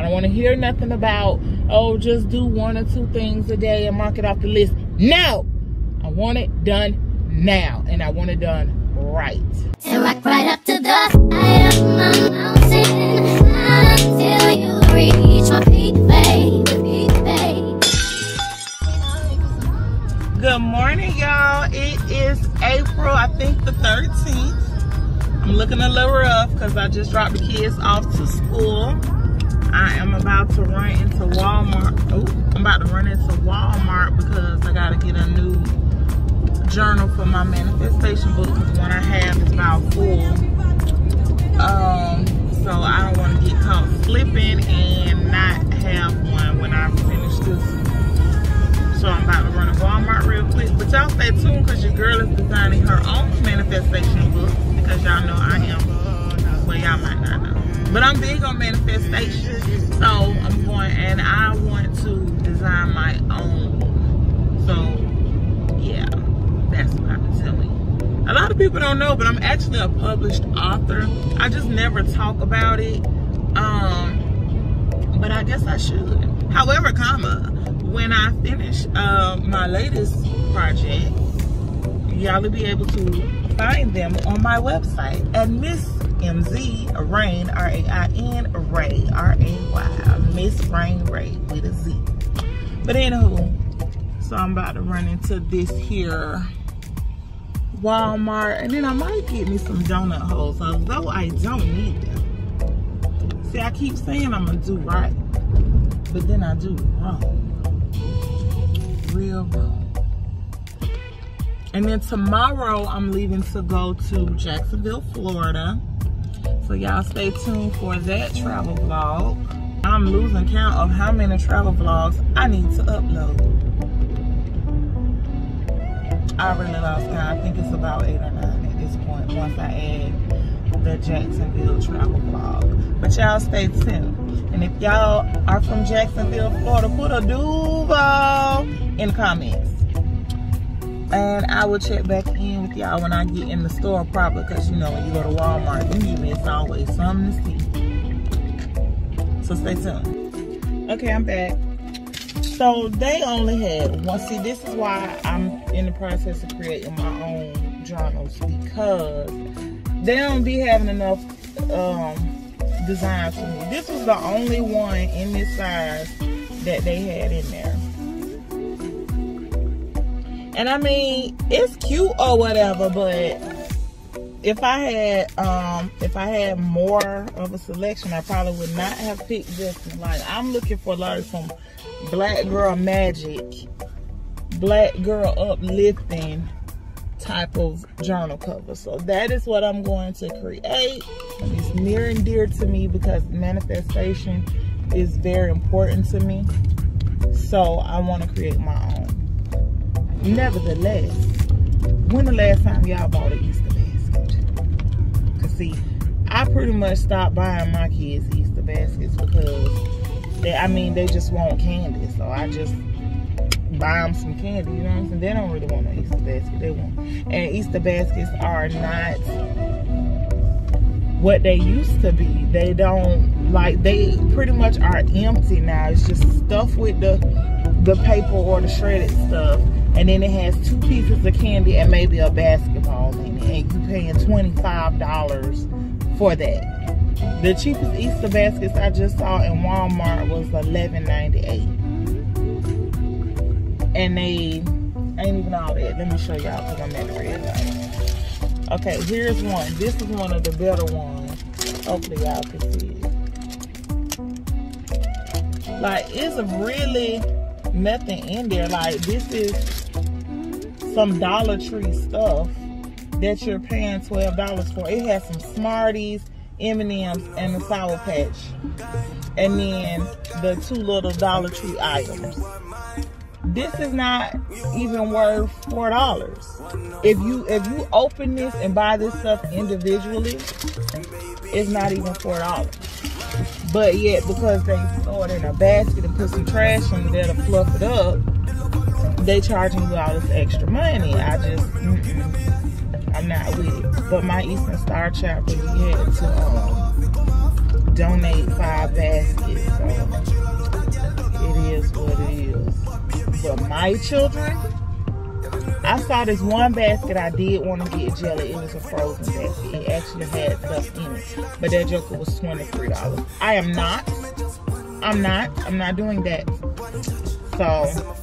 I don't want to hear nothing about, oh, just do one or two things a day and mark it off the list. No! I want it done now. And I want it done right. And rock right up to the high of my mountain until you reach my peak, babe, peak, babe. Good morning, y'all. It is April, I think the 13th. I'm looking a little rough because I just dropped the kids off to school. I am about to run into Walmart. Oh, I'm about to run into Walmart because I got to get a new journal for my manifestation book because one I have is about full. Um, so I don't want to get caught slipping and not have one when I finish this. So I'm about to run to Walmart real quick. But y'all stay tuned because your girl is designing her own manifestation book because y'all know I am. Well, y'all might not know. But I'm big on manifestation. So I'm going and I want to design my own. So yeah, that's what I'm telling. A lot of people don't know, but I'm actually a published author. I just never talk about it. Um, but I guess I should. However, comma, when I finish uh, my latest project, y'all will be able to find them on my website at Miss MZ Rain R A I N Ray R A Y Miss Rain Ray with a Z. But anywho, so I'm about to run into this here Walmart, and then I might get me some donut holes, although I don't need them. See, I keep saying I'm gonna do right, but then I do wrong. Real wrong. And then tomorrow, I'm leaving to go to Jacksonville, Florida. So y'all stay tuned for that travel vlog. I'm losing count of how many travel vlogs I need to upload. I really lost count. I think it's about eight or nine at this point once I add the Jacksonville travel vlog. But y'all stay tuned. And if y'all are from Jacksonville, Florida, put a Duval in the comments and I will check back in with y'all when I get in the store probably because you know when you go to Walmart usually it's always something to see. So stay tuned. Okay I'm back. So they only had one. See this is why I'm in the process of creating my own journals because they don't be having enough um, designs for me. This was the only one in this size that they had in there and I mean, it's cute or whatever, but if I had um if I had more of a selection, I probably would not have picked this one. Like I'm looking for like some black girl magic, black girl uplifting type of journal cover. So that is what I'm going to create. It's near and dear to me because manifestation is very important to me. So I want to create my own. Nevertheless, when the last time y'all bought an Easter basket? Cause see, I pretty much stopped buying my kids Easter baskets because they, I mean, they just want candy. So I just buy them some candy, you know what I'm saying? They don't really want an Easter basket. They want, and Easter baskets are not what they used to be. They don't like they pretty much are empty now. It's just stuff with the the paper or the shredded stuff and then it has two pieces of candy and maybe a basketball in it. And you paying $25 for that. The cheapest easter baskets i just saw in walmart was $11.98 and they ain't even all that. Let me show y'all because i'm at the red light. Okay here's one. This is one of the better ones. Hopefully y'all can see it. Like it's really nothing in there. Like this is some Dollar Tree stuff that you're paying $12 for. It has some Smarties, M&M's, and a Sour Patch. And then the two little Dollar Tree items. This is not even worth four dollars. If you if you open this and buy this stuff individually, it's not even four dollars. But yet because they throw it in a basket and put some trash in there to fluff it up, they charging you all this extra money. I just. I'm not with it. But my Eastern Star chapter, we had to um, donate five baskets. So it is what it is. But my children, I saw this one basket I did want to get jelly. It was a frozen basket. It actually had stuff in it. But that joker was $23. I am not. I'm not. I'm not doing that. So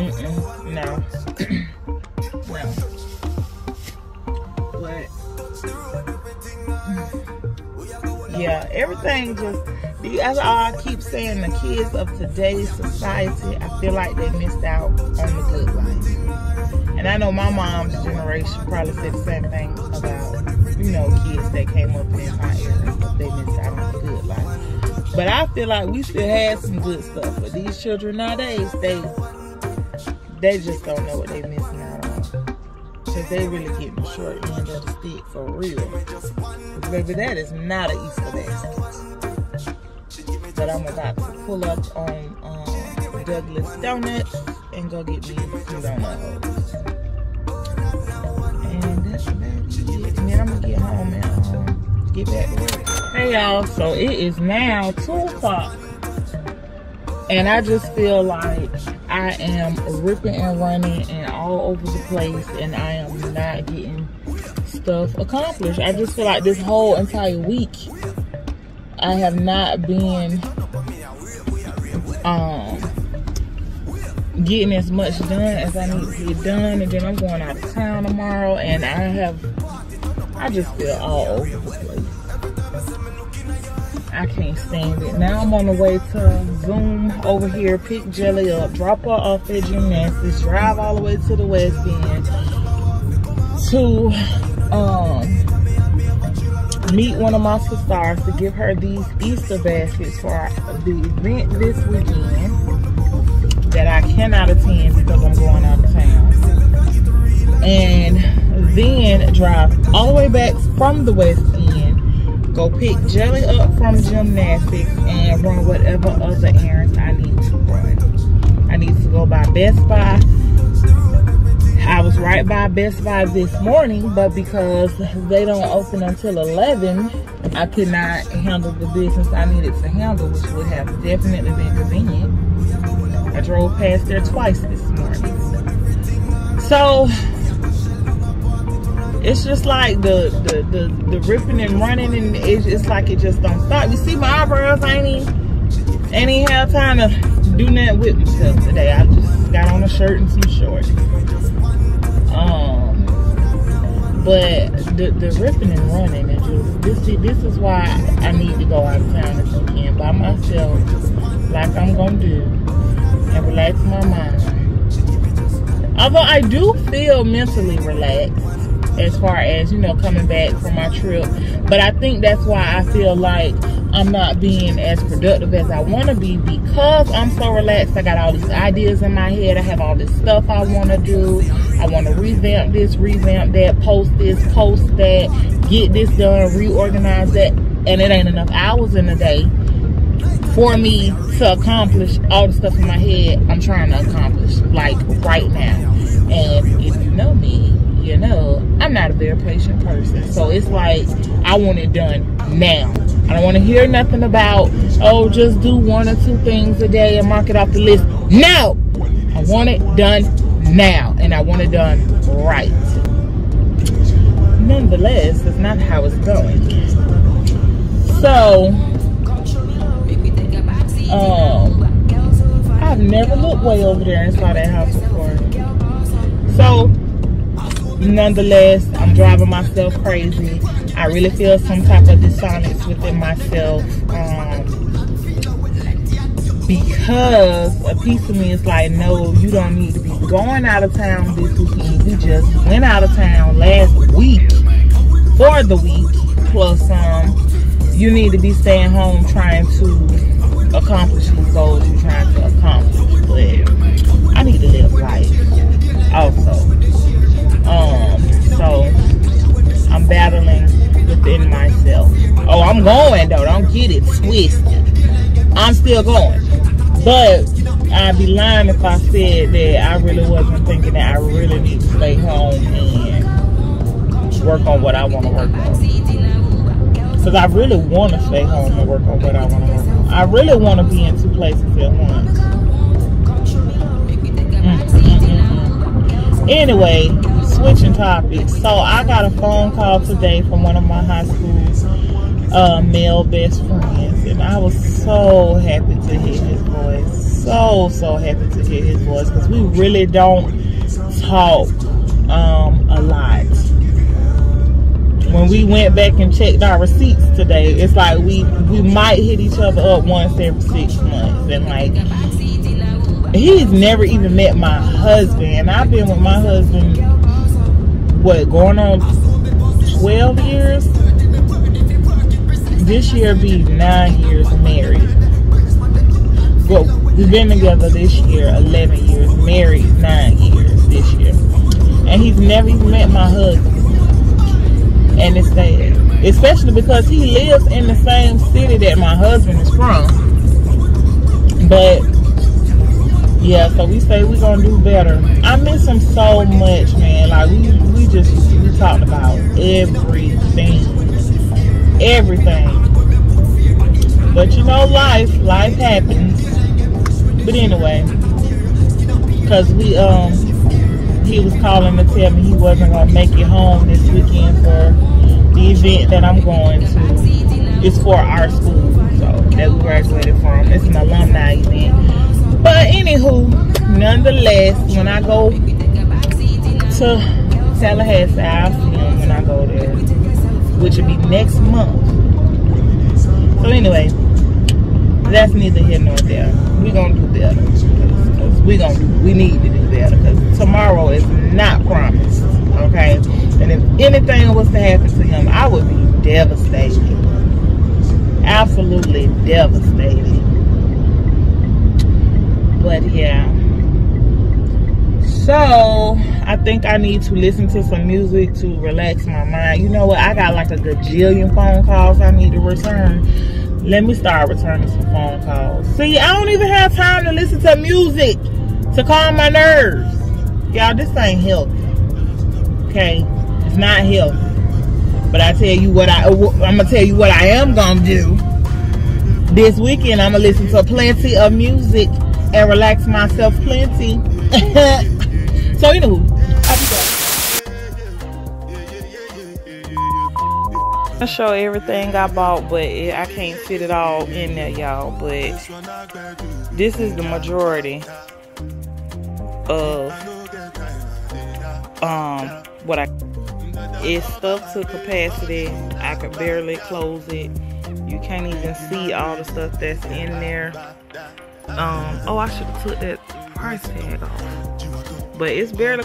mm -mm, no. no. But, yeah, everything just as I keep saying, the kids of today's society, I feel like they missed out on the good life. And I know my mom's generation probably said the same thing about, you know, kids that came up in my era, but they missed out on the good life. But I feel like we still had some good stuff. But these children nowadays, they they just don't know what they're missing out on. Because they really getting the short end of the stick for real. Baby, that is not an Easter basket but I'm about to pull up on um, Douglas Donuts and go get me some donut holes. And that's about it. Then I'm gonna get home and um, get back to work. Hey y'all, so it is now 2 o'clock. And I just feel like I am ripping and running and all over the place and I am not getting stuff accomplished. I just feel like this whole entire week I have not been um, getting as much done as I need to get done. And then I'm going out of town tomorrow. And I have, I just feel all over the place. I can't stand it. Now I'm on the way to Zoom over here, pick Jelly up, drop her off at gymnastics, drive all the way to the West End to um, meet one of my sisters to give her these Easter baskets for the event this weekend that I cannot attend because I'm going out of town. And then drive all the way back from the West End, go pick Jelly up from gymnastics and run whatever other errands I need to run. I need to go by Best Buy I was right by Best Buy this morning, but because they don't open until 11, I could not handle the business I needed to handle, which would have definitely been convenient. I drove past there twice this morning. So, it's just like the, the, the, the ripping and running, and it's, it's like it just don't stop. You see my eyebrows, I ain't even, ain't even have time to do nothing with myself today. I just got on a shirt and some shorts. Um, but the, the ripping and running and just this this is why I need to go out of town this weekend by myself, like I'm gonna do, and relax my mind. Although I do feel mentally relaxed as far as you know coming back from my trip, but I think that's why I feel like I'm not being as productive as I want to be because I'm so relaxed. I got all these ideas in my head. I have all this stuff I want to do. I want to revamp this, revamp that, post this, post that, get this done, reorganize that. And it ain't enough hours in the day for me to accomplish all the stuff in my head I'm trying to accomplish, like right now. And if you know me, know I'm not a very patient person. So it's like I want it done now. I don't want to hear nothing about, oh, just do one or two things a day and mark it off the list. No! I want it done now. And I want it done right. Nonetheless, that's not how it's going. So, um, I've never looked way over there and saw that house before. So, nonetheless, I'm driving myself crazy. I really feel some type of dissonance within myself. Um, because a piece of me is like, no, you don't need to be going out of town this weekend. You just went out of town last week for the week plus um you need to be staying home trying to accomplish the goals you're trying to accomplish. But I need to live life I'm still going. But I'd be lying if I said that I really wasn't thinking that I really need to stay home and work on what I want to work on. Because I really want to stay home and work on what I want to work on. I really want to be in two places at once. Mm-hmm. Anyway, switching topics. So I got a phone call today from one of my high school uh, male best friends, and I was so happy to hear his voice. So so happy to hear his voice because we really don't talk um, a lot. When we went back and checked our receipts today, it's like we we might hit each other up once every six months, and like he's never even met my husband. And I've been with my husband what going on 12 years this year be nine years married well we've been together this year 11 years married nine years this year and he's never even met my husband and it's sad especially because he lives in the same city that my husband is from but yeah, so we say we're gonna do better. I miss him so much, man. Like we we just we talked about everything. Everything. But you know life, life happens. But anyway, cause we um he was calling to tell me he wasn't gonna make it home this weekend for the event that I'm going to. It's for our school, so that we graduated from. It's an alumni event. But anywho, nonetheless, when I go to Tallahassee, I'll see him when I go there, which will be next month. So anyway, that's neither here nor there. We're gonna do better. We gonna we need to do better because tomorrow is not promised. Okay, and if anything was to happen to him, I would be devastated. Absolutely devastated but yeah so i think i need to listen to some music to relax my mind. You know what? I got like a gajillion phone calls i need to return. Let me start returning some phone calls. See i don't even have time to listen to music to calm my nerves. Y'all this ain't healthy. Okay? It's not healthy. But i tell you what i i'm gonna tell you what i am gonna do. This weekend i'm gonna listen to plenty of music and relax myself plenty. so anywho. I show everything I bought, but it, I can't fit it all in there, y'all. But this is the majority of um what I. It's stuck to capacity. I could barely close it. You can't even see all the stuff that's in there. Um, oh, I should have took that price tag off. But it's barely